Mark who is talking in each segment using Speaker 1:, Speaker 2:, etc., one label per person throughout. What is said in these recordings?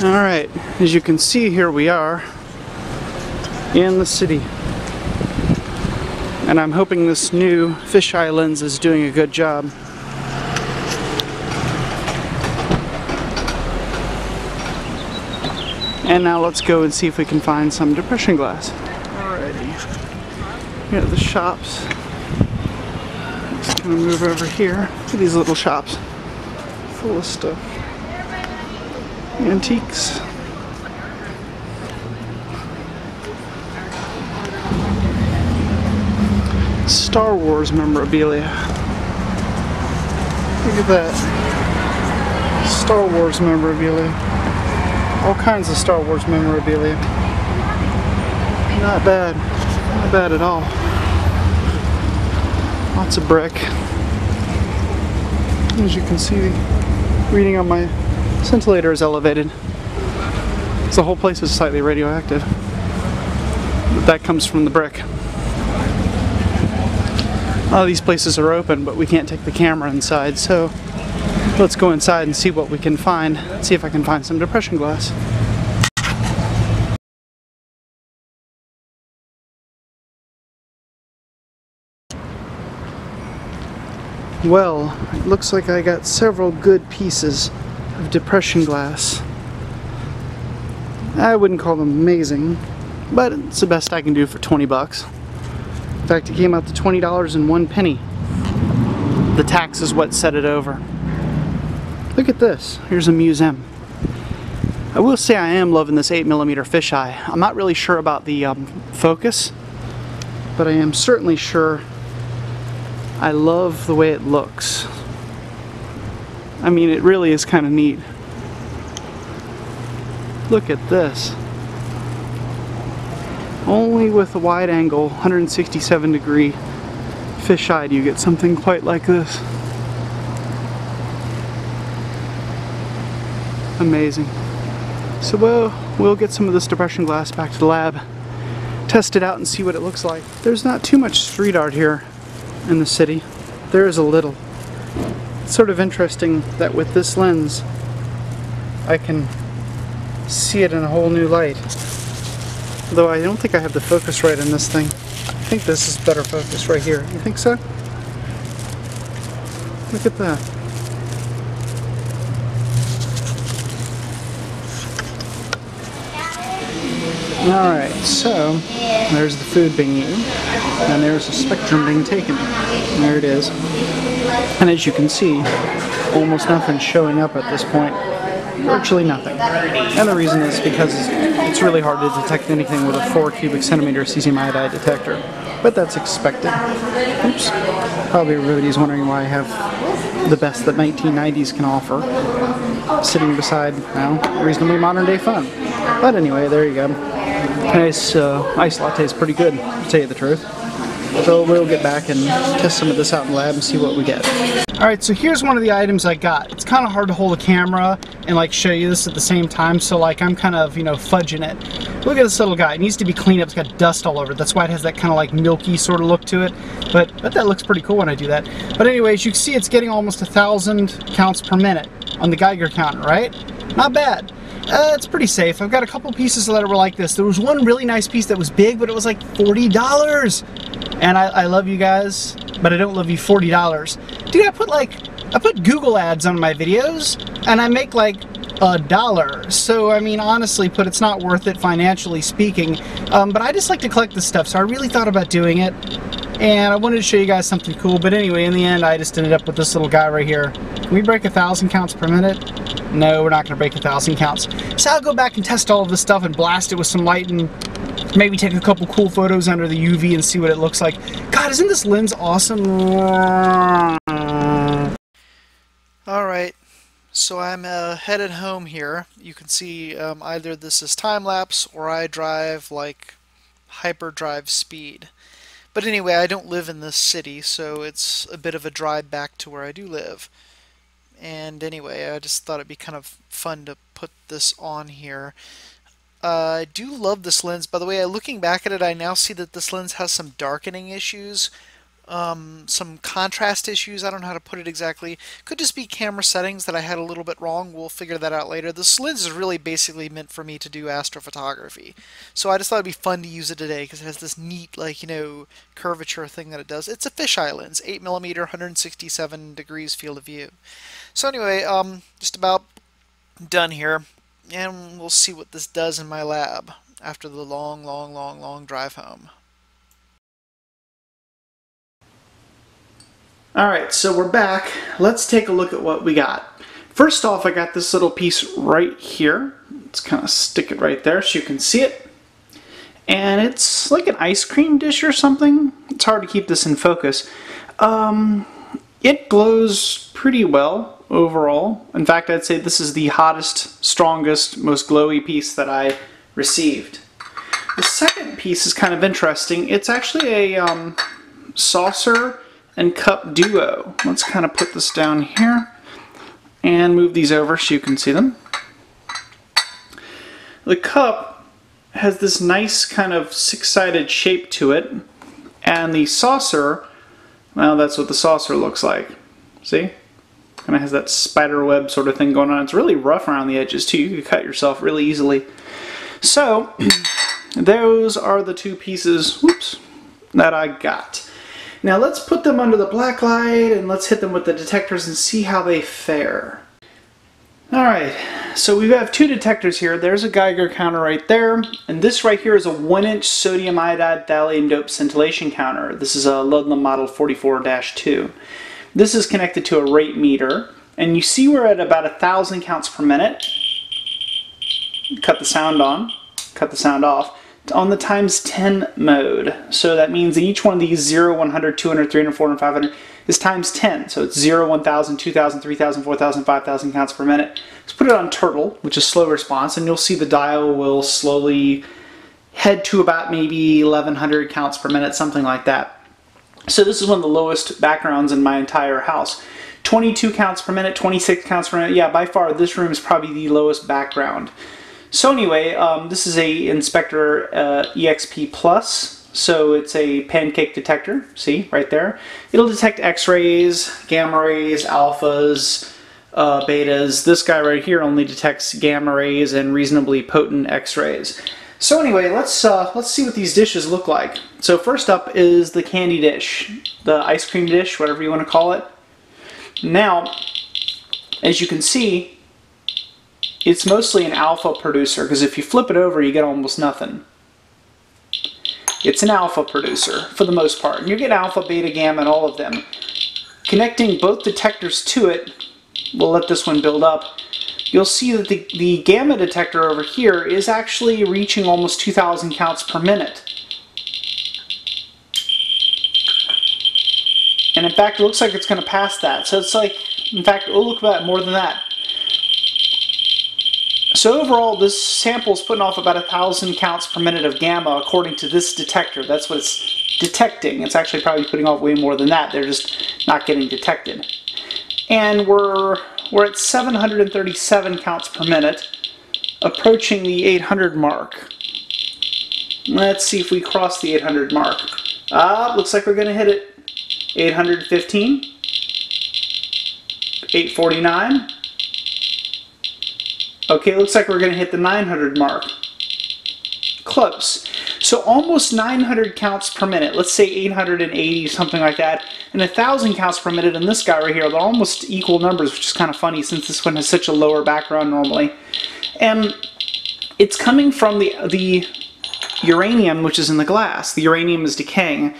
Speaker 1: Alright, as you can see here we are in the city. And I'm hoping this new fisheye lens is doing a good job. And now let's go and see if we can find some depression glass. Alrighty. Here are the shops. Just gonna move over here. Look at these little shops. Full of stuff. Antiques. Star Wars memorabilia. Look at that. Star Wars memorabilia. All kinds of Star Wars memorabilia. Not bad. Not bad at all. Lots of brick. As you can see, reading on my scintillator is elevated. So the whole place is slightly radioactive. But that comes from the brick. A lot of these places are open, but we can't take the camera inside, so let's go inside and see what we can find. See if I can find some depression glass. Well, it looks like I got several good pieces of depression glass. I wouldn't call them amazing, but it's the best I can do for 20 bucks. In fact, it came out to $20 and one penny. The tax is what set it over. Look at this. Here's a museum. I will say I am loving this 8mm fisheye. I'm not really sure about the um, focus, but I am certainly sure I love the way it looks. I mean, it really is kind of neat. Look at this. Only with a wide angle, 167 degree fisheye do you get something quite like this. Amazing. So we'll, we'll get some of this depression glass back to the lab, test it out and see what it looks like. There's not too much street art here in the city. There is a little. It's sort of interesting that with this lens I can see it in a whole new light. Though I don't think I have the focus right in this thing. I think this is better focus right here. You think so? Look at that. Alright, so there's the food being eaten, and there's a spectrum being taken. And there it is. And as you can see, almost nothing's showing up at this point. Virtually nothing. And the reason is because it's really hard to detect anything with a 4 cubic centimeter cesium iodide detector. But that's expected. Oops. Probably everybody's wondering why I have the best that 1990s can offer. Sitting beside, well, reasonably modern day fun. But anyway, there you go. Nice uh, ice latte is pretty good, to tell you the truth. So we'll get back and test some of this out in the lab and see what we get. Alright, so here's one of the items I got. It's kind of hard to hold a camera and like show you this at the same time, so like I'm kind of, you know, fudging it. Look at this little guy. It needs to be cleaned up. It's got dust all over it. That's why it has that kind of like milky sort of look to it. But, but that looks pretty cool when I do that. But anyways, you can see it's getting almost a thousand counts per minute on the Geiger counter, right? Not bad. Uh, it's pretty safe. I've got a couple pieces that were like this. There was one really nice piece that was big, but it was like $40. And I, I love you guys, but I don't love you $40. Dude, I put like, I put Google ads on my videos, and I make like a dollar. So, I mean, honestly put, it's not worth it financially speaking. Um, but I just like to collect this stuff, so I really thought about doing it. And I wanted to show you guys something cool, but anyway, in the end, I just ended up with this little guy right here. Can we break a thousand counts per minute? No, we're not going to break a thousand counts. So I'll go back and test all of this stuff and blast it with some light and maybe take a couple cool photos under the UV and see what it looks like. God, isn't this lens awesome? Alright, so I'm uh, headed home here. You can see um, either this is time-lapse or I drive like hyperdrive speed. But anyway, I don't live in this city, so it's a bit of a drive back to where I do live. And anyway, I just thought it'd be kind of fun to put this on here. Uh, I do love this lens. By the way, looking back at it, I now see that this lens has some darkening issues um, some contrast issues. I don't know how to put it exactly. Could just be camera settings that I had a little bit wrong. We'll figure that out later. This lens is really basically meant for me to do astrophotography. So I just thought it'd be fun to use it today because it has this neat, like, you know, curvature thing that it does. It's a fisheye lens, 8mm, 167 degrees field of view. So anyway, um, just about done here. And we'll see what this does in my lab after the long, long, long, long drive home. Alright, so we're back. Let's take a look at what we got. First off, I got this little piece right here. Let's kind of stick it right there so you can see it. And it's like an ice cream dish or something. It's hard to keep this in focus. Um, it glows pretty well overall. In fact, I'd say this is the hottest, strongest, most glowy piece that I received. The second piece is kind of interesting. It's actually a um, saucer and cup duo. Let's kind of put this down here and move these over so you can see them. The cup has this nice kind of six-sided shape to it and the saucer, well that's what the saucer looks like. See? Kind of has that spider web sort of thing going on. It's really rough around the edges too. You could cut yourself really easily. So, those are the two pieces whoops, that I got. Now let's put them under the black light and let's hit them with the detectors and see how they fare. Alright, so we have two detectors here. There's a Geiger counter right there, and this right here is a 1-inch sodium iodide thallium dope scintillation counter. This is a Ludlum model 44-2. This is connected to a rate meter, and you see we're at about a thousand counts per minute. Cut the sound on, cut the sound off on the times 10 mode. So that means that each one of these 0, 100, 200, 300, 400, 500 is times 10. So it's 0, 1000, 2000, 3000, 4000, 5000 counts per minute. Let's put it on turtle, which is slow response, and you'll see the dial will slowly head to about maybe 1100 counts per minute, something like that. So this is one of the lowest backgrounds in my entire house. 22 counts per minute, 26 counts per minute. Yeah, by far this room is probably the lowest background. So anyway, um, this is a Inspector uh, EXP Plus. So it's a pancake detector, see, right there. It'll detect X-rays, gamma rays, alphas, uh, betas. This guy right here only detects gamma rays and reasonably potent X-rays. So anyway, let's uh, let's see what these dishes look like. So first up is the candy dish, the ice cream dish, whatever you want to call it. Now, as you can see, it's mostly an alpha producer because if you flip it over you get almost nothing. It's an alpha producer for the most part. And you get alpha, beta, gamma, and all of them. Connecting both detectors to it, we'll let this one build up, you'll see that the, the gamma detector over here is actually reaching almost 2,000 counts per minute. And in fact, it looks like it's going to pass that. So it's like, in fact, it'll look about more than that. So overall, this sample is putting off about a thousand counts per minute of gamma according to this detector. That's what it's detecting. It's actually probably putting off way more than that. They're just not getting detected. And we're, we're at 737 counts per minute, approaching the 800 mark. Let's see if we cross the 800 mark. Ah, looks like we're going to hit it. 815, 849, Okay, looks like we're going to hit the 900 mark. Close. So almost 900 counts per minute. Let's say 880, something like that. And 1,000 counts per minute in this guy right here. They're almost equal numbers, which is kind of funny since this one has such a lower background normally. And it's coming from the, the uranium, which is in the glass. The uranium is decaying.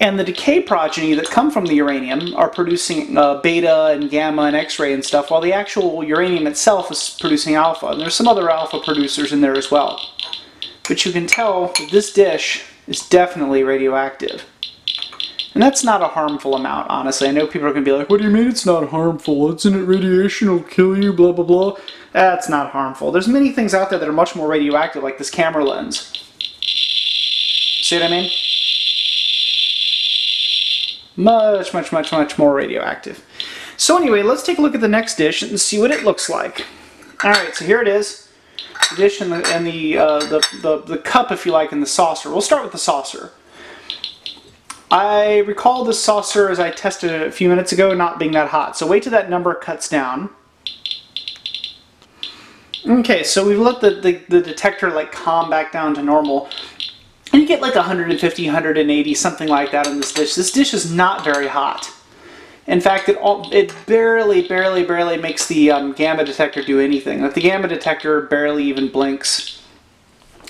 Speaker 1: And the decay progeny that come from the uranium are producing uh, beta and gamma and X-ray and stuff, while the actual uranium itself is producing alpha. And there's some other alpha producers in there as well. But you can tell that this dish is definitely radioactive. And that's not a harmful amount, honestly. I know people are going to be like, what do you mean it's not harmful? Isn't it radiation? It'll kill you, blah, blah, blah. That's not harmful. There's many things out there that are much more radioactive, like this camera lens. See what I mean? Much, much, much, much more radioactive. So anyway, let's take a look at the next dish and see what it looks like. Alright, so here it is. The dish and the, and the, uh, the, the, the cup, if you like, and the saucer. We'll start with the saucer. I recall this saucer as I tested it a few minutes ago not being that hot. So wait till that number cuts down. Okay, so we've let the, the, the detector like calm back down to normal. Get like 150, 180, something like that in this dish. This dish is not very hot. In fact, it, all, it barely, barely, barely makes the um, gamma detector do anything. Like the gamma detector barely even blinks.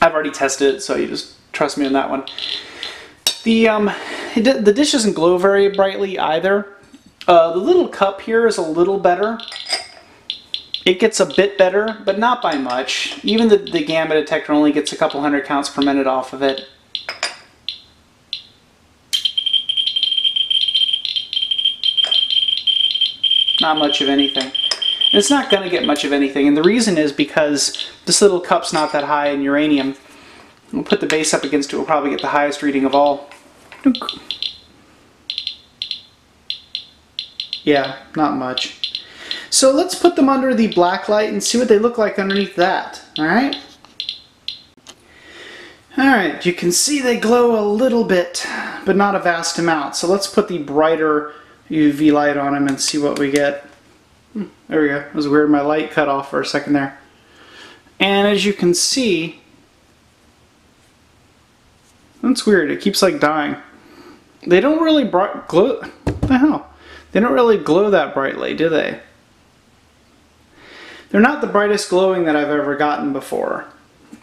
Speaker 1: I've already tested it, so you just trust me on that one. The, um, it, the dish doesn't glow very brightly either. Uh, the little cup here is a little better. It gets a bit better, but not by much. Even the, the gamma detector only gets a couple hundred counts per minute off of it. Not much of anything. And it's not going to get much of anything, and the reason is because this little cup's not that high in uranium. We'll put the base up against it, we'll probably get the highest reading of all. Yeah, not much. So let's put them under the black light and see what they look like underneath that, alright? Alright, you can see they glow a little bit, but not a vast amount. So let's put the brighter UV light on them and see what we get. Hmm, there we go. It was weird. My light cut off for a second there. And as you can see, that's weird. It keeps like dying. They don't really bright glow. The hell? They don't really glow that brightly, do they? They're not the brightest glowing that I've ever gotten before.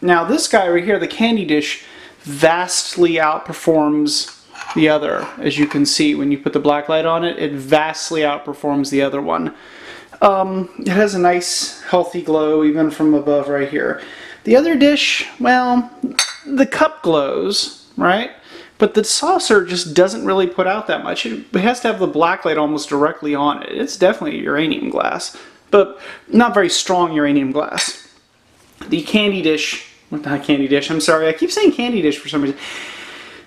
Speaker 1: Now this guy right here, the candy dish, vastly outperforms the other. As you can see, when you put the black light on it, it vastly outperforms the other one. Um, it has a nice, healthy glow even from above right here. The other dish, well, the cup glows, right? But the saucer just doesn't really put out that much. It has to have the black light almost directly on it. It's definitely uranium glass, but not very strong uranium glass. The candy dish, not candy dish, I'm sorry, I keep saying candy dish for some reason.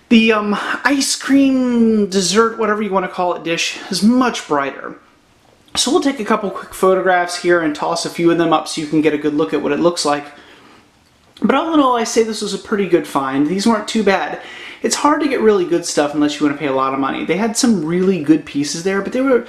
Speaker 1: The um, ice cream, dessert, whatever you want to call it, dish is much brighter. So we'll take a couple quick photographs here and toss a few of them up so you can get a good look at what it looks like. But all in all, I say this was a pretty good find. These weren't too bad. It's hard to get really good stuff unless you want to pay a lot of money. They had some really good pieces there, but they were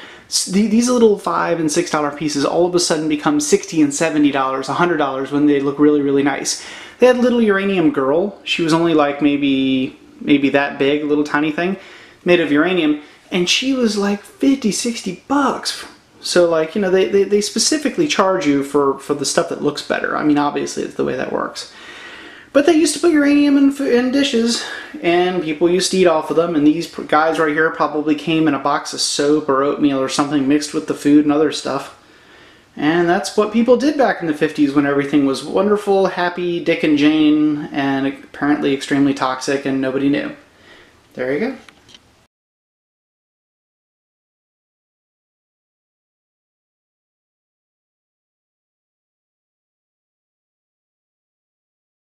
Speaker 1: these little five and six dollar pieces all of a sudden become 60 and 70 dollars, a 100 dollars when they look really, really nice. They had Little Uranium Girl. She was only like maybe maybe that big, little tiny thing, made of uranium, and she was like 50, 60 bucks. So like, you know, they, they, they specifically charge you for, for the stuff that looks better. I mean, obviously it's the way that works. But they used to put uranium in, in dishes, and people used to eat off of them, and these guys right here probably came in a box of soap or oatmeal or something mixed with the food and other stuff. And that's what people did back in the 50s when everything was wonderful, happy, Dick and Jane, and apparently extremely toxic and nobody knew. There you go.